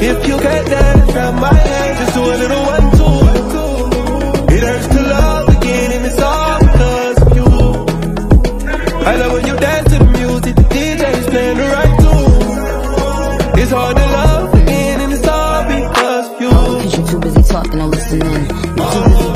If you can't dance from my hand, just do a little one, two. It hurts to love again, and it's all because of you. I love when you dance to the music, the DJ's playing the right tune. It's hard to love again, and it's all because of you. Oh, cause you're too busy talking I'm listening. You're too busy